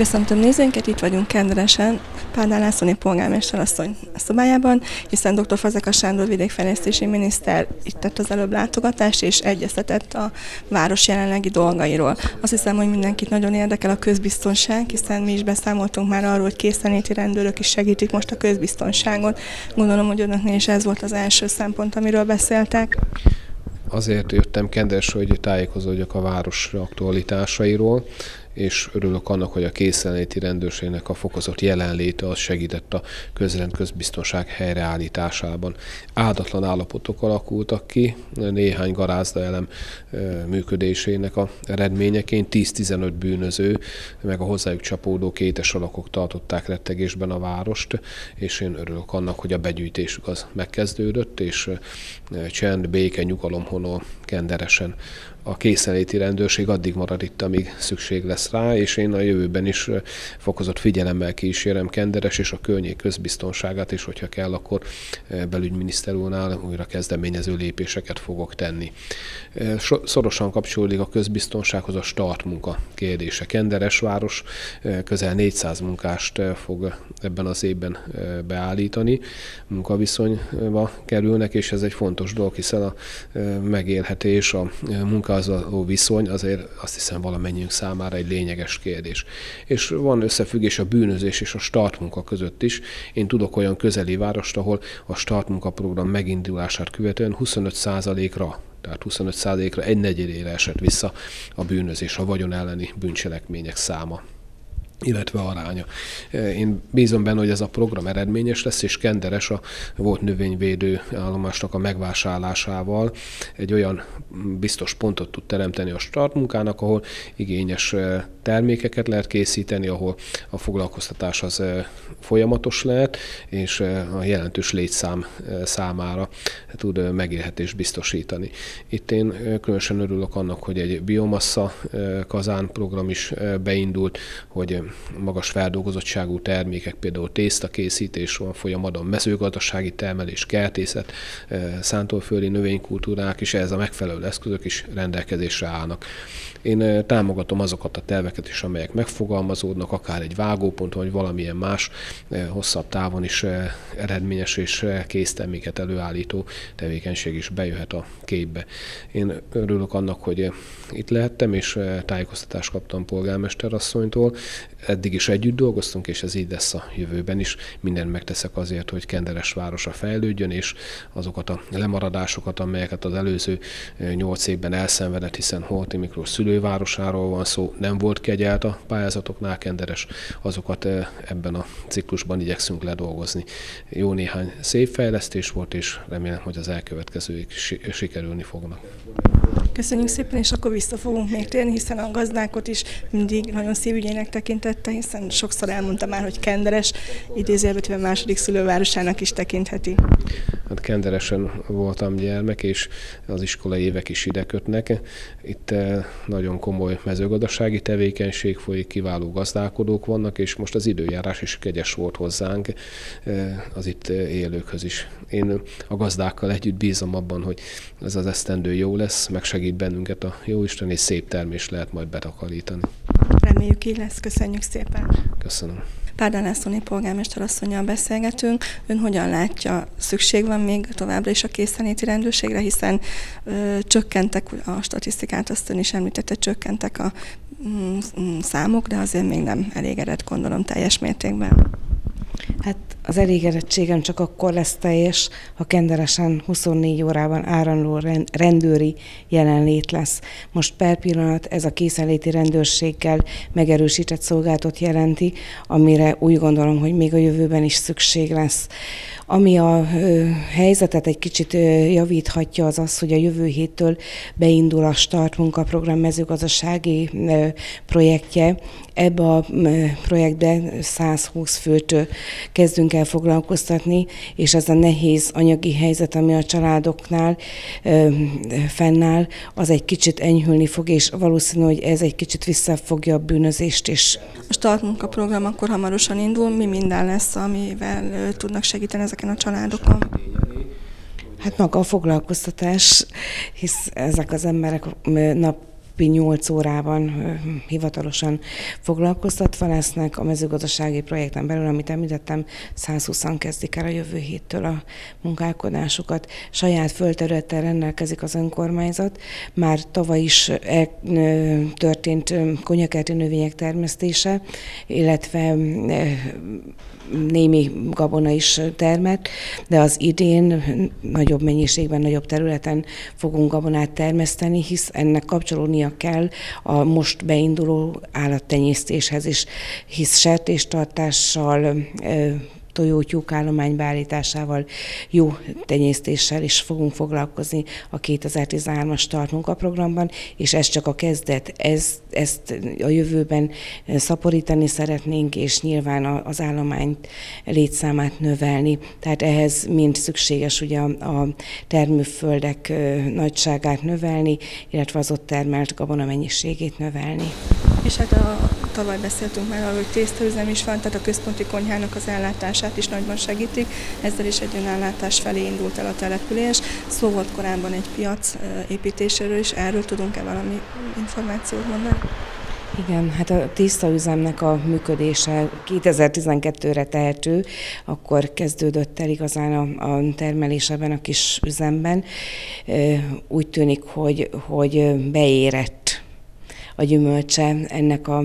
Köszöntöm nézőinket, itt vagyunk Kenderesen, Pádán Lászlóni polgármester asszony szobájában, hiszen dr. Fazekas Sándor vidékfejlesztési miniszter itt tett az előbb látogatást, és egyeztetett a város jelenlegi dolgairól. Azt hiszem, hogy mindenkit nagyon érdekel a közbiztonság, hiszen mi is beszámoltunk már arról, hogy készenéti rendőrök is segítik most a közbiztonságot. Gondolom, hogy önöknél is ez volt az első szempont, amiről beszéltek. Azért jöttem Kendes, hogy tájékozódjak a város aktualitásairól, és örülök annak, hogy a készenléti rendőrségnek a fokozott jelenléte az segített a közrend közbiztonság helyreállításában. Áldatlan állapotok alakultak ki, néhány garázda elem működésének a eredményeként 10-15 bűnöző, meg a hozzájuk csapódó kétes alakok tartották rettegésben a várost, és én örülök annak, hogy a begyűjtésük az megkezdődött, és csend, béke, nyugalom honol kenderesen a készenléti rendőrség addig marad itt, amíg szükség lesz rá, és én a jövőben is fokozott figyelemmel kísérem Kenderes és a környék közbiztonságát, és hogyha kell, akkor belügyminiszter úrnál újra kezdeményező lépéseket fogok tenni. Szorosan kapcsolódik a közbiztonsághoz a start munka kérdése. Kenderes város közel 400 munkást fog ebben az évben beállítani, munkaviszonyba kerülnek, és ez egy fontos dolog, hiszen a megélhetés, a munka munkáltató viszony azért azt hiszem valamennyiünk számára egy lényeges kérdés. És van összefüggés a bűnözés és a startmunka között is. Én tudok olyan közeli várost, ahol a startmunka program megindulását követően 25%-ra tehát 25%-ra egy negyedére esett vissza a bűnözés, a vagyon elleni bűncselekmények száma illetve aránya. Én bízom benne, hogy ez a program eredményes lesz, és Kenderes a volt növényvédő állomásnak a megvásárlásával egy olyan biztos pontot tud teremteni a startmunkának, ahol igényes termékeket lehet készíteni, ahol a foglalkoztatás az folyamatos lehet, és a jelentős létszám számára tud megélhetést biztosítani. Itt én különösen örülök annak, hogy egy biomassa kazán program is beindult, hogy magas feldolgozottságú termékek, például tésztakészítés van folyamatban, mezőgazdasági termelés, kertészet, szántóföldi növénykultúrák is ehhez a megfelelő eszközök is rendelkezésre állnak. Én támogatom azokat a terveket is, amelyek megfogalmazódnak, akár egy vágópont, vagy valamilyen más hosszabb távon is eredményes és kész terméket előállító tevékenység is bejöhet a képbe. Én örülök annak, hogy itt lehettem, és tájékoztatást kaptam polgármester asszonytól. Eddig is együtt dolgoztunk, és ez így lesz a jövőben is. Mindent megteszek azért, hogy Kenderes városa fejlődjön, és azokat a lemaradásokat, amelyeket az előző nyolc évben elszenvedett, hiszen Holti Miklós szülő szülővárosáról van szó, nem volt kegyelt a pályázatoknál kenderes, azokat ebben a ciklusban igyekszünk ledolgozni. Jó néhány szép fejlesztés volt, és remélem, hogy az elkövetkezőik sikerülni fognak. Köszönjük szépen, és akkor vissza fogunk még térni, hiszen a gazdákot is mindig nagyon szívügyének tekintette, hiszen sokszor elmondta már, hogy Kenderes idézőjelvetve második szülővárosának is tekintheti. Hát Kenderesen voltam gyermek, és az iskolai évek is ide kötnek. Itt eh, nagyon komoly mezőgazdasági tevékenység folyik, kiváló gazdálkodók vannak, és most az időjárás is kegyes volt hozzánk eh, az itt élőkhöz is. Én a gazdákkal együtt bízom abban, hogy ez az esztendő jó lesz, meg segít bennünket a Jóisten, és szép termés lehet majd betakarítani. Reméljük így lesz, köszönjük szépen. Köszönöm. Párdán Lászlóni polgármester asszonyjal beszélgetünk. Ön hogyan látja, szükség van még továbbra is a készenéti rendőrségre, hiszen ö, csökkentek, a statisztikát azt ön is említette, csökkentek a mm, mm számok, de azért még nem elégedett, gondolom, teljes mértékben. Hát az elégedettségem csak akkor lesz teljes, ha kenderesen 24 órában áramló rendőri jelenlét lesz. Most per pillanat ez a készenléti rendőrséggel megerősített szolgáltat jelenti, amire úgy gondolom, hogy még a jövőben is szükség lesz. Ami a helyzetet egy kicsit javíthatja, az az, hogy a jövő héttől beindul a Start munkaprogram mezőgazdasági projektje. Ebbe a projektbe 120 főt kezdünk el foglalkoztatni, és ez a nehéz anyagi helyzet, ami a családoknál fennáll, az egy kicsit enyhülni fog, és valószínű, hogy ez egy kicsit visszafogja a bűnözést is. A Start munkaprogram akkor hamarosan indul. Mi minden lesz, amivel tudnak segíteni ezek ezeken a családokon? Hát maga a foglalkoztatás, hisz ezek az emberek nap 8 órában hivatalosan foglalkoztatva lesznek. A mezőgazdasági projekten belül, amit említettem, 120-an kezdik el a jövő héttől a munkálkodásukat. Saját földterülettel rendelkezik az önkormányzat. Már tavaly is történt konyakerti növények termesztése, illetve némi gabona is termett, de az idén nagyobb mennyiségben, nagyobb területen fogunk gabonát termeszteni, hisz ennek kapcsolódnia kell a most beinduló állattenyésztéshez is, hisz sertéstartással, tojótyúk állomány beállításával, jó tenyésztéssel is fogunk foglalkozni a 2013-as tart munkaprogramban, és ez csak a kezdet, ez, ezt a jövőben szaporítani szeretnénk, és nyilván az állomány létszámát növelni. Tehát ehhez mind szükséges ugye a, termőföldek nagyságát növelni, illetve az ott termelt gabona mennyiségét növelni. És hát a, tavaly beszéltünk már hogy tésztaüzem is van, tehát a központi konyhának az ellátását is nagyban segítik. Ezzel is egy önállátás felé indult el a település. Szó volt korábban egy piac építéséről is, erről tudunk-e valami információt mondani? Igen, hát a tésztaüzemnek a működése 2012-re tehető, akkor kezdődött el igazán a, a termelés ebben a kis üzemben. Úgy tűnik, hogy, hogy beérett a gyümölcse ennek a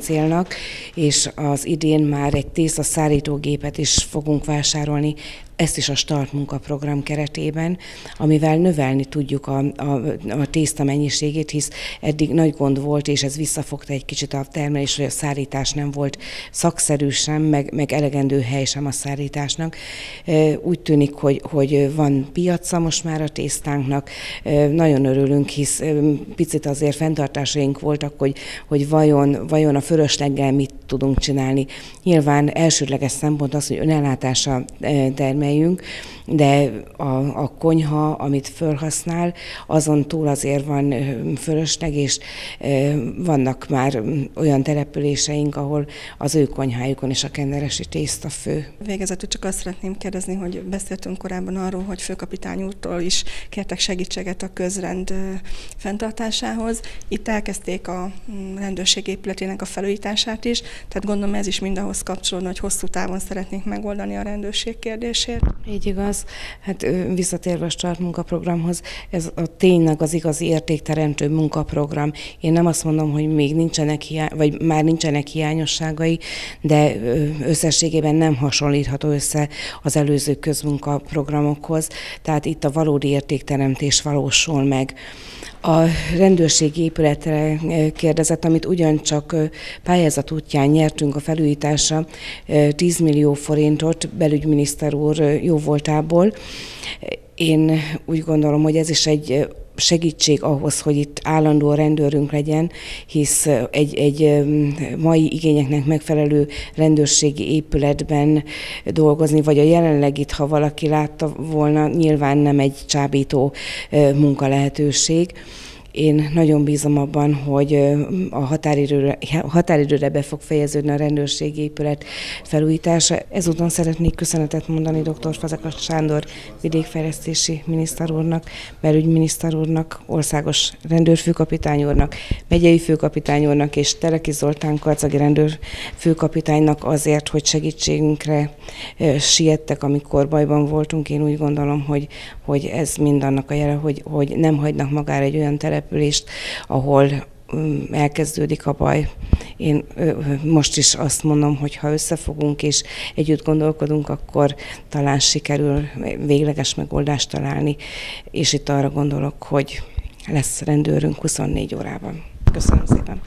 célnak, és az idén már egy tészta szárítógépet is fogunk vásárolni ezt is a Start munkaprogram keretében, amivel növelni tudjuk a, a, a tészta mennyiségét, hisz eddig nagy gond volt, és ez visszafogta egy kicsit a termelés, hogy a szállítás nem volt szakszerű sem, meg, meg elegendő hely sem a szállításnak. Úgy tűnik, hogy, hogy van piaca most már a tésztánknak, nagyon örülünk, hisz picit azért fenntartásaink voltak, hogy, hogy vajon, vajon a fölösleggel mit tudunk csinálni. Nyilván elsődleges szempont az, hogy önellátása termel termeljünk, de a, a konyha, amit felhasznál, azon túl azért van fölösleg, és vannak már olyan településeink, ahol az ő konyhájukon is a kenderesi tészta fő. Végezetül csak azt szeretném kérdezni, hogy beszéltünk korábban arról, hogy főkapitány úrtól is kértek segítséget a közrend fenntartásához. Itt elkezdték a mm, rendőrség épületének a felújítását is, tehát gondolom ez is mindahhoz kapcsolódna, hogy hosszú távon szeretnénk megoldani a rendőrség kérdését azért. Így igaz. Hát visszatérve a start munkaprogramhoz, ez a tényleg az igazi értékteremtő munkaprogram. Én nem azt mondom, hogy még nincsenek hiány, vagy már nincsenek hiányosságai, de összességében nem hasonlítható össze az előző közmunkaprogramokhoz. Tehát itt a valódi értékteremtés valósul meg. A rendőrségi épületre kérdezett, amit ugyancsak pályázat útján nyertünk a felújításra, 10 millió forintot belügyminiszter úr jó voltából. Én úgy gondolom, hogy ez is egy segítség ahhoz, hogy itt állandó rendőrünk legyen, hisz egy, egy mai igényeknek megfelelő rendőrségi épületben dolgozni, vagy a jelenleg itt, ha valaki látta volna, nyilván nem egy csábító munka lehetőség. Én nagyon bízom abban, hogy a határidőre, határidőre be fog fejeződni a rendőrségi épület felújítása. Ezúton szeretnék köszönetet mondani dr. Fazekas Sándor vidékfejlesztési miniszter úrnak, belügyminiszter úrnak, országos rendőrfőkapitány úrnak, megyei főkapitány úrnak és Teleki Zoltán karcagi rendőrfőkapitánynak azért, hogy segítségünkre siettek, amikor bajban voltunk. Én úgy gondolom, hogy, hogy ez mind annak a jele, hogy, hogy nem hagynak magára egy olyan telep, települést, ahol mm, elkezdődik a baj. Én most is azt mondom, hogy ha összefogunk és együtt gondolkodunk, akkor talán sikerül végleges megoldást találni, és itt arra gondolok, hogy lesz rendőrünk 24 órában. Köszönöm szépen!